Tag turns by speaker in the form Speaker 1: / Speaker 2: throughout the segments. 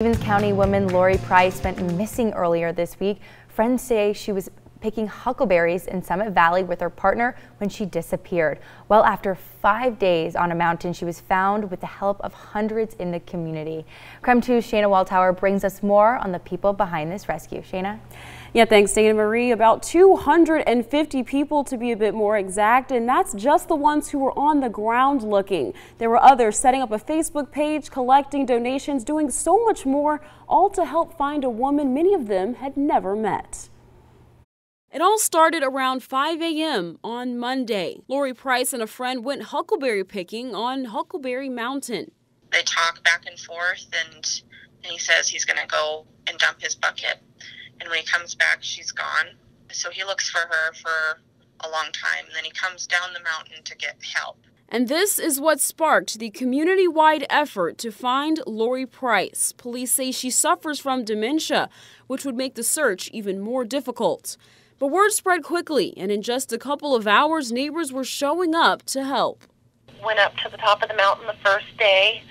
Speaker 1: Stevens County woman Lori Price went missing earlier this week. Friends say she was picking huckleberries in Summit Valley with her partner when she disappeared. Well, after five days on a mountain, she was found with the help of hundreds in the community. KREM 2's Shayna Waldtower brings us more on the people behind this rescue. Shana?
Speaker 2: Yeah, thanks, Danamarie. About 250 people to be a bit more exact, and that's just the ones who were on the ground looking. There were others setting up a Facebook page, collecting donations, doing so much more, all to help find a woman many of them had never met. It all started around 5 a.m. on Monday. Lori Price and a friend went huckleberry picking on Huckleberry Mountain.
Speaker 3: They talk back and forth, and, and he says he's going to go and dump his bucket. And when he comes back, she's gone. So he looks for her for a long time. And then he comes down the mountain to get help.
Speaker 2: And this is what sparked the community wide effort to find Lori Price. Police say she suffers from dementia, which would make the search even more difficult. But word spread quickly, and in just a couple of hours, neighbors were showing up to help.
Speaker 4: Went up to the top of the mountain the first day,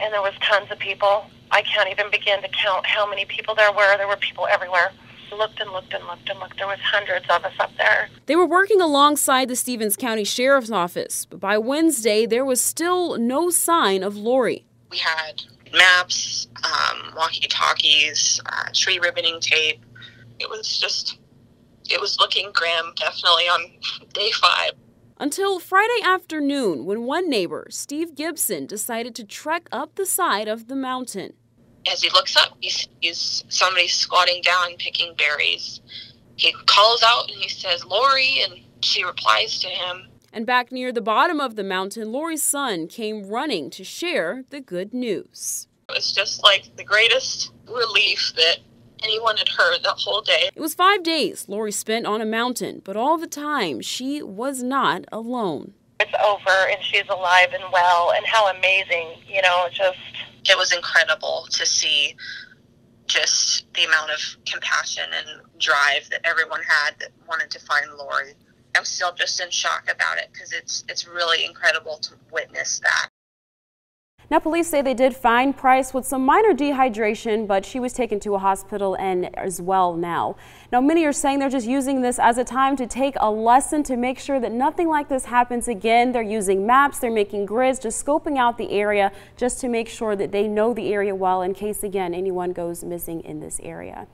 Speaker 4: and there was tons of people. I can't even begin to count how many people there were. There were people everywhere. Looked and looked and looked and looked. There was hundreds of us up there.
Speaker 2: They were working alongside the Stevens County Sheriff's Office, but by Wednesday there was still no sign of Lori.
Speaker 3: We had maps, um, walkie-talkies, uh, tree ribboning tape. It was just, it was looking grim, definitely on day five.
Speaker 2: Until Friday afternoon, when one neighbor, Steve Gibson, decided to trek up the side of the mountain
Speaker 3: as he looks up, he sees somebody squatting down picking berries. He calls out and he says, Lori, and she replies to him.
Speaker 2: And back near the bottom of the mountain, Lori's son came running to share the good news.
Speaker 3: It was just like the greatest relief that anyone had heard that whole day.
Speaker 2: It was five days Lori spent on a mountain, but all the time she was not alone.
Speaker 4: It's over and she's alive and well, and how amazing, you know, just
Speaker 3: it was incredible to see just the amount of compassion and drive that everyone had that wanted to find Lori. I'm still just in shock about it because it's it's really incredible to witness that.
Speaker 2: Now, police say they did find Price with some minor dehydration, but she was taken to a hospital and as well now. Now, many are saying they're just using this as a time to take a lesson to make sure that nothing like this happens again. They're using maps, they're making grids, just scoping out the area just to make sure that they know the area well in case, again, anyone goes missing in this area.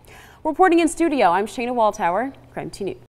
Speaker 2: Reporting in studio, I'm Shayna Waldtower, KREM 2 News.